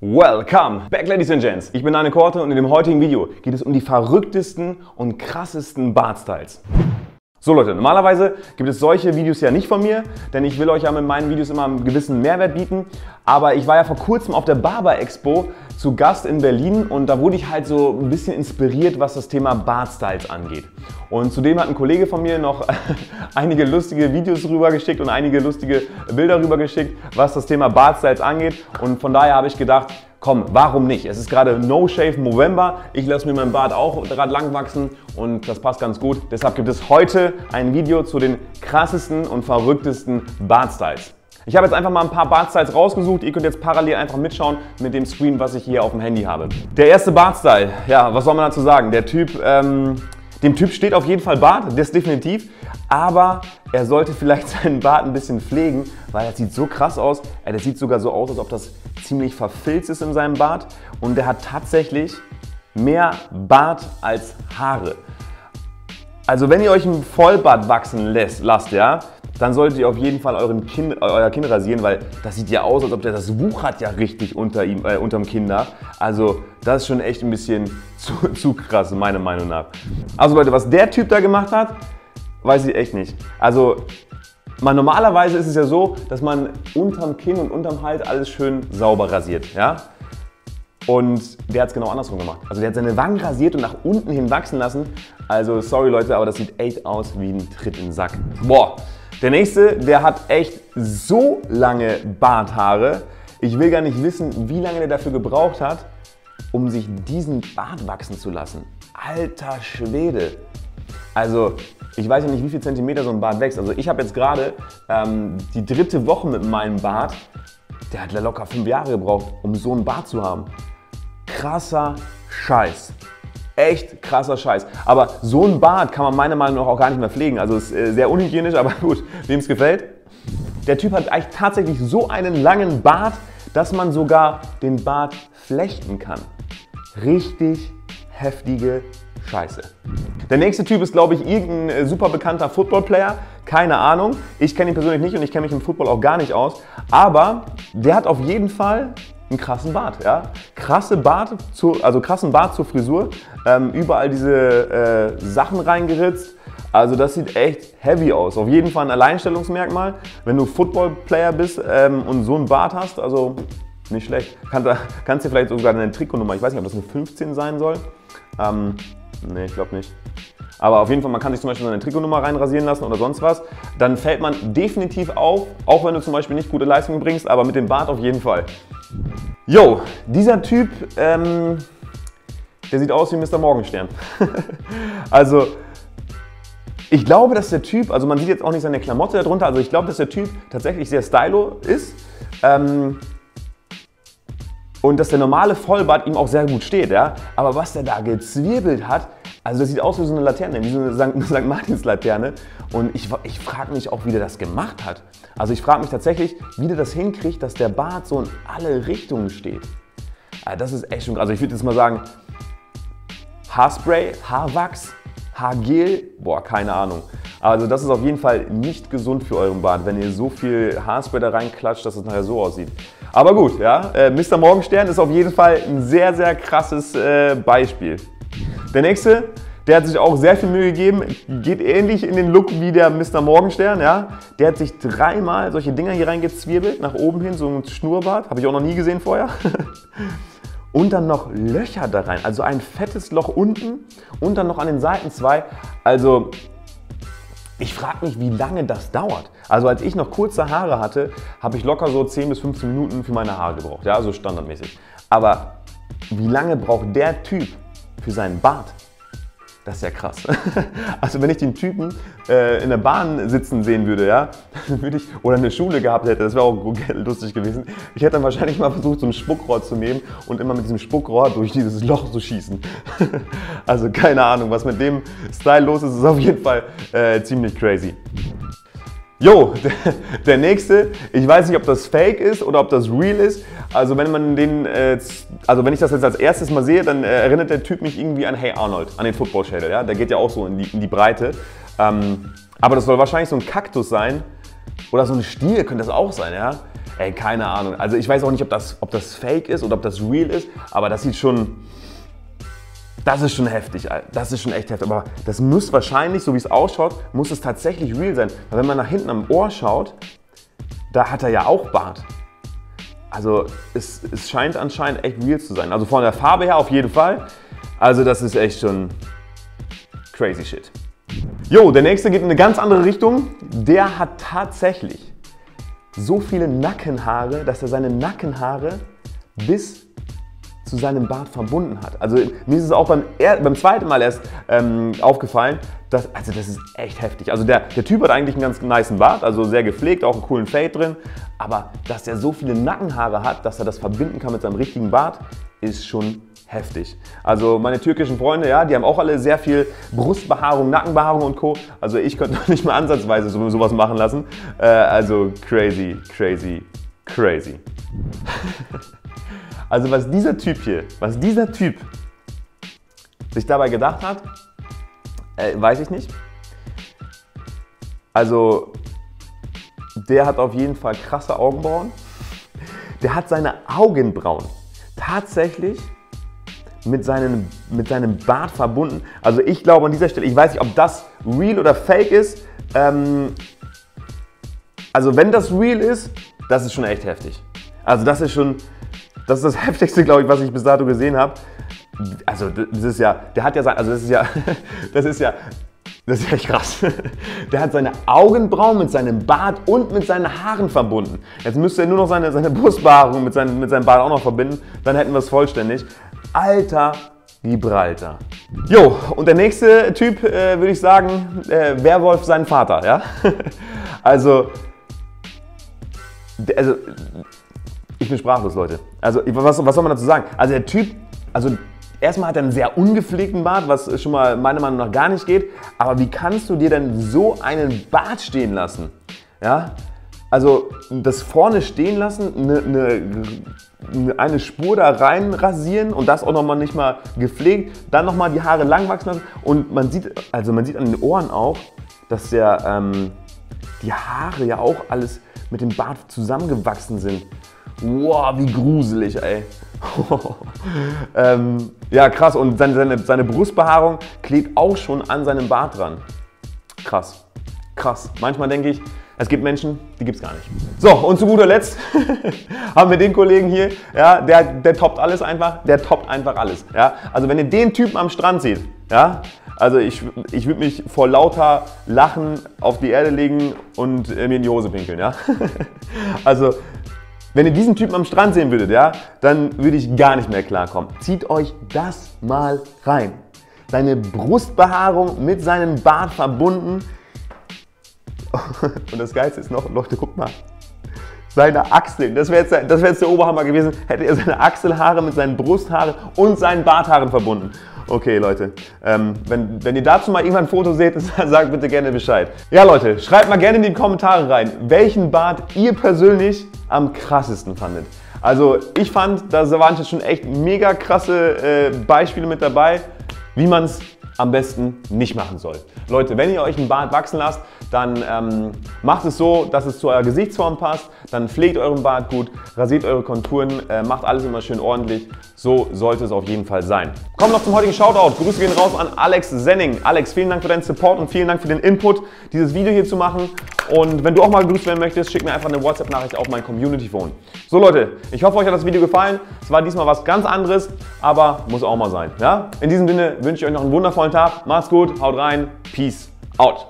Welcome back, Ladies and Gents. Ich bin Arne Korte und in dem heutigen Video geht es um die verrücktesten und krassesten Bartstyles. So Leute, normalerweise gibt es solche Videos ja nicht von mir, denn ich will euch ja mit meinen Videos immer einen gewissen Mehrwert bieten. Aber ich war ja vor kurzem auf der Barber Expo zu Gast in Berlin und da wurde ich halt so ein bisschen inspiriert, was das Thema Bartstyles angeht. Und zudem hat ein Kollege von mir noch einige lustige Videos rübergeschickt und einige lustige Bilder rübergeschickt, was das Thema Bartstyles angeht. Und von daher habe ich gedacht, komm, warum nicht? Es ist gerade No Shave November. Ich lasse mir meinen Bart auch gerade lang wachsen und das passt ganz gut. Deshalb gibt es heute ein Video zu den krassesten und verrücktesten Bartstyles. Ich habe jetzt einfach mal ein paar Bartstyles rausgesucht. Ihr könnt jetzt parallel einfach mitschauen mit dem Screen, was ich hier auf dem Handy habe. Der erste Bartstyle, ja, was soll man dazu sagen? Der Typ, ähm, dem Typ steht auf jeden Fall Bart, das definitiv. Aber er sollte vielleicht seinen Bart ein bisschen pflegen, weil er sieht so krass aus. Ja, der sieht sogar so aus, als ob das ziemlich verfilzt ist in seinem Bart. Und der hat tatsächlich mehr Bart als Haare. Also wenn ihr euch ein Vollbart wachsen lässt, lasst, ja, dann solltet ihr auf jeden Fall euren kind, euer Kind rasieren, weil das sieht ja aus, als ob der das wuchert ja richtig unter ihm, äh, unterm Kinder. Also das ist schon echt ein bisschen zu, zu krass, meiner Meinung nach. Also Leute, was der Typ da gemacht hat, weiß ich echt nicht. Also man, normalerweise ist es ja so, dass man unterm Kinn und unterm Hals alles schön sauber rasiert. Ja? Und der hat es genau andersrum gemacht. Also der hat seine Wangen rasiert und nach unten hin wachsen lassen. Also sorry Leute, aber das sieht echt aus wie ein Tritt in den Sack. Boah. Der nächste, der hat echt so lange Barthaare. Ich will gar nicht wissen, wie lange der dafür gebraucht hat, um sich diesen Bart wachsen zu lassen. Alter Schwede. Also, ich weiß ja nicht, wie viel Zentimeter so ein Bart wächst. Also, ich habe jetzt gerade ähm, die dritte Woche mit meinem Bart. Der hat locker fünf Jahre gebraucht, um so einen Bart zu haben. Krasser Scheiß. Echt krasser Scheiß. Aber so ein Bart kann man meiner Meinung nach auch gar nicht mehr pflegen. Also ist äh, sehr unhygienisch, aber gut, wem es gefällt. Der Typ hat eigentlich tatsächlich so einen langen Bart, dass man sogar den Bart flechten kann. Richtig heftige Scheiße. Der nächste Typ ist, glaube ich, irgendein äh, super bekannter Football-Player. Keine Ahnung. Ich kenne ihn persönlich nicht und ich kenne mich im Football auch gar nicht aus. Aber der hat auf jeden Fall einen krassen Bart, ja. Krasse Bart, zu, also krassen Bart zur Frisur, ähm, überall diese äh, Sachen reingeritzt. Also das sieht echt heavy aus. Auf jeden Fall ein Alleinstellungsmerkmal. Wenn du Football-Player bist ähm, und so einen Bart hast, also nicht schlecht. Kann, kannst du vielleicht sogar eine Trikotnummer, ich weiß nicht, ob das eine 15 sein soll. Ähm, nee, ich glaube nicht. Aber auf jeden Fall, man kann sich zum Beispiel seine Trikotnummer reinrasieren lassen oder sonst was. Dann fällt man definitiv auf, auch wenn du zum Beispiel nicht gute Leistungen bringst, aber mit dem Bart auf jeden Fall. Jo, dieser Typ, ähm, der sieht aus wie Mr. Morgenstern. also, ich glaube, dass der Typ, also man sieht jetzt auch nicht seine Klamotte darunter, also ich glaube, dass der Typ tatsächlich sehr stylo ist. Ähm, und dass der normale Vollbart ihm auch sehr gut steht, ja. Aber was der da gezwirbelt hat, also das sieht aus wie so eine Laterne, wie so eine St. Martins-Laterne. Und ich, ich frage mich auch, wie der das gemacht hat. Also ich frage mich tatsächlich, wie der das hinkriegt, dass der Bart so in alle Richtungen steht. Also das ist echt schon, also ich würde jetzt mal sagen, Haarspray, Haarwachs, Haargel, boah, keine Ahnung. Also das ist auf jeden Fall nicht gesund für euren Bart, wenn ihr so viel Haarspray da reinklatscht, dass es nachher so aussieht. Aber gut, ja, äh, Mr. Morgenstern ist auf jeden Fall ein sehr, sehr krasses äh, Beispiel. Der nächste, der hat sich auch sehr viel Mühe gegeben, geht ähnlich in den Look wie der Mr. Morgenstern. Ja? Der hat sich dreimal solche Dinger hier reingezwirbelt, nach oben hin, so ein Schnurrbart, habe ich auch noch nie gesehen vorher. Und dann noch Löcher da rein, also ein fettes Loch unten und dann noch an den Seiten zwei. Also ich frage mich, wie lange das dauert. Also als ich noch kurze Haare hatte, habe ich locker so 10 bis 15 Minuten für meine Haare gebraucht. Ja, so standardmäßig. Aber wie lange braucht der Typ, für seinen Bart. Das ist ja krass. Also wenn ich den Typen äh, in der Bahn sitzen sehen würde, ja, würde ich, oder eine Schule gehabt hätte, das wäre auch lustig gewesen. Ich hätte dann wahrscheinlich mal versucht, so ein Spuckrohr zu nehmen und immer mit diesem Spuckrohr durch dieses Loch zu schießen. Also keine Ahnung, was mit dem Style los ist, ist auf jeden Fall äh, ziemlich crazy. Jo, der nächste, ich weiß nicht, ob das fake ist oder ob das real ist. Also wenn man den, äh, also wenn ich das jetzt als erstes mal sehe, dann äh, erinnert der Typ mich irgendwie an Hey Arnold, an den Football-Schädel. Ja? Der geht ja auch so in die, in die Breite. Ähm, aber das soll wahrscheinlich so ein Kaktus sein oder so ein Stiel könnte das auch sein. Ja? ey, keine Ahnung. Also ich weiß auch nicht, ob das, ob das fake ist oder ob das real ist, aber das sieht schon, das ist schon heftig, Alter. das ist schon echt heftig. Aber das muss wahrscheinlich, so wie es ausschaut, muss es tatsächlich real sein. Weil wenn man nach hinten am Ohr schaut, da hat er ja auch Bart. Also es, es scheint anscheinend echt real zu sein. Also von der Farbe her auf jeden Fall. Also das ist echt schon crazy shit. Jo, der nächste geht in eine ganz andere Richtung. Der hat tatsächlich so viele Nackenhaare, dass er seine Nackenhaare bis zu seinem Bart verbunden hat. Also mir ist es auch beim, beim zweiten Mal erst ähm, aufgefallen, dass, also das ist echt heftig. Also der, der Typ hat eigentlich einen ganz niceen Bart, also sehr gepflegt, auch einen coolen Fade drin. Aber dass er so viele Nackenhaare hat, dass er das verbinden kann mit seinem richtigen Bart, ist schon heftig. Also meine türkischen Freunde, ja, die haben auch alle sehr viel Brustbehaarung, Nackenbehaarung und Co. Also ich könnte nicht mal ansatzweise so, sowas machen lassen. Äh, also crazy, crazy, crazy. also was dieser Typ hier, was dieser Typ sich dabei gedacht hat, äh, weiß ich nicht. Also der hat auf jeden Fall krasse Augenbrauen. Der hat seine Augenbrauen tatsächlich mit seinem, mit seinem Bart verbunden. Also ich glaube an dieser Stelle, ich weiß nicht, ob das real oder fake ist. Ähm, also wenn das real ist, das ist schon echt heftig. Also das ist schon, das ist das heftigste, glaube ich, was ich bis dato gesehen habe. Also das ist ja, der hat ja sein, also das ist ja, das ist ja, das ist echt krass. Der hat seine Augenbrauen mit seinem Bart und mit seinen Haaren verbunden. Jetzt müsste er nur noch seine, seine Brustbehaarung mit, seinem, mit seinem Bart auch noch verbinden. Dann hätten wir es vollständig. Alter Gibraltar. Jo, und der nächste Typ, äh, würde ich sagen, äh, Werwolf sein Vater, ja? also, also, ich bin sprachlos, Leute. Also, was, was soll man dazu sagen? Also, der Typ, also, erstmal hat er einen sehr ungepflegten Bart, was schon mal meiner Meinung nach gar nicht geht. Aber wie kannst du dir denn so einen Bart stehen lassen? Ja? Also, das vorne stehen lassen, eine, eine eine Spur da rein rasieren und das auch nochmal nicht mal gepflegt, dann nochmal die Haare lang wachsen lassen und man sieht, also man sieht an den Ohren auch, dass der, ähm, die Haare ja auch alles mit dem Bart zusammengewachsen sind. Wow, wie gruselig, ey. ähm, ja, krass. Und seine, seine, seine Brustbehaarung klebt auch schon an seinem Bart dran. Krass. Krass. Manchmal denke ich, es gibt Menschen, die gibt es gar nicht. So, und zu guter Letzt haben wir den Kollegen hier, ja, der, der toppt alles einfach, der toppt einfach alles. Ja. Also wenn ihr den Typen am Strand seht, ja, also ich, ich würde mich vor lauter Lachen auf die Erde legen und mir in die Hose pinkeln. Ja. Also wenn ihr diesen Typen am Strand sehen würdet, ja, dann würde ich gar nicht mehr klarkommen. Zieht euch das mal rein. Seine Brustbehaarung mit seinem Bart verbunden, Und das Geilste ist noch, Leute, guck mal. Seine Achseln, das wäre jetzt, wär jetzt der Oberhammer gewesen, hätte er seine Achselhaare mit seinen Brusthaaren und seinen Barthaaren verbunden. Okay, Leute, ähm, wenn, wenn ihr dazu mal irgendwann ein Foto seht, sagt bitte gerne Bescheid. Ja, Leute, schreibt mal gerne in die Kommentare rein, welchen Bart ihr persönlich am krassesten fandet. Also, ich fand, da waren jetzt schon echt mega krasse äh, Beispiele mit dabei, wie man es am besten nicht machen soll. Leute, wenn ihr euch einen Bart wachsen lasst, dann ähm, macht es so, dass es zu eurer Gesichtsform passt, dann pflegt euren Bart gut, rasiert eure Konturen, äh, macht alles immer schön ordentlich. So sollte es auf jeden Fall sein. Kommen noch zum heutigen Shoutout. Grüße gehen raus an Alex Senning. Alex, vielen Dank für deinen Support und vielen Dank für den Input, dieses Video hier zu machen. Und wenn du auch mal gegrüßt werden möchtest, schick mir einfach eine WhatsApp-Nachricht auf mein Community-Phone. So Leute, ich hoffe, euch hat das Video gefallen. Es war diesmal was ganz anderes, aber muss auch mal sein. Ja? In diesem Sinne wünsche ich euch noch einen wundervollen Tag. Macht's gut, haut rein, Peace out.